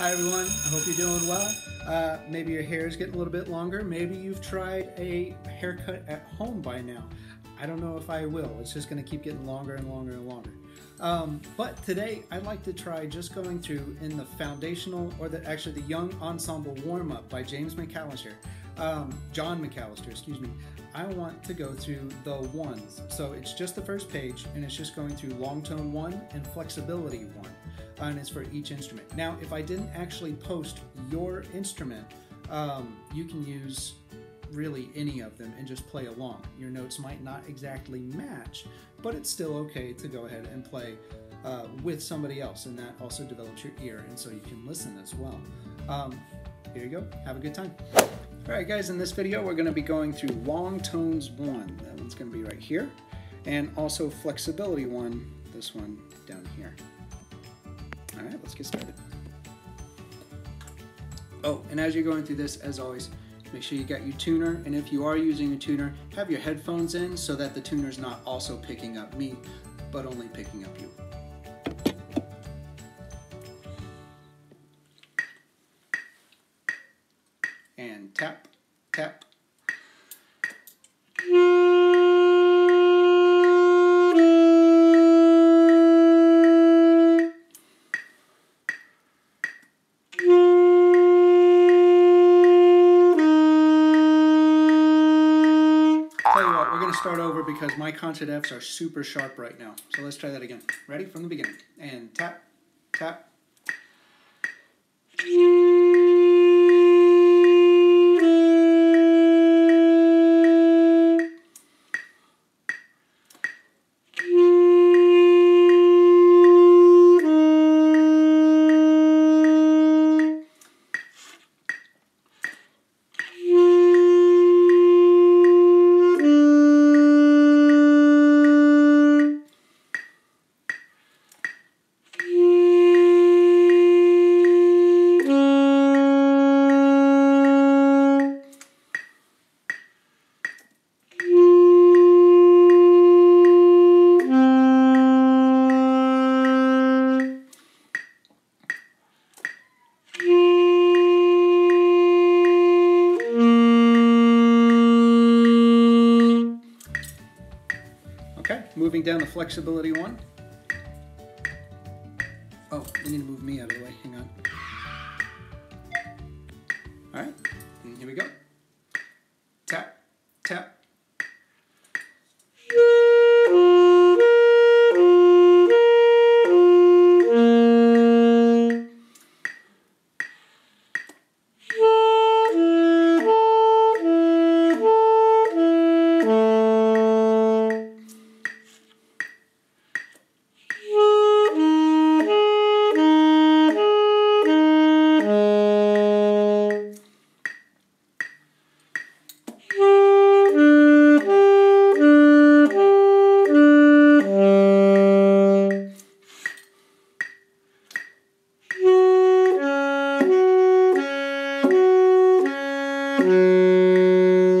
Hi everyone, I hope you're doing well. Uh, maybe your hair is getting a little bit longer. Maybe you've tried a haircut at home by now. I don't know if I will. It's just going to keep getting longer and longer and longer. Um, but today I'd like to try just going through in the foundational, or the actually the Young Ensemble Warm Up by James McAllister, um, John McAllister, excuse me. I want to go through the ones. So it's just the first page, and it's just going through long tone one and flexibility one, and it's for each instrument. Now, if I didn't actually post your instrument, um, you can use really any of them and just play along. Your notes might not exactly match, but it's still okay to go ahead and play uh, with somebody else, and that also develops your ear, and so you can listen as well. Um, here you go. Have a good time. All right, guys, in this video, we're going to be going through long tones one. That one's going to be right here. And also flexibility one, this one down here. All right, let's get started. Oh, and as you're going through this, as always, make sure you got your tuner. And if you are using a tuner, have your headphones in so that the tuner's not also picking up me, but only picking up you. And tap, tap. Tell you what, we're going to start over because my concert Fs are super sharp right now. So let's try that again. Ready? From the beginning. And tap, tap. Moving down the flexibility one. Oh, we need to move me out of the way. Hang on. All right, and here we go. Tap, tap. Música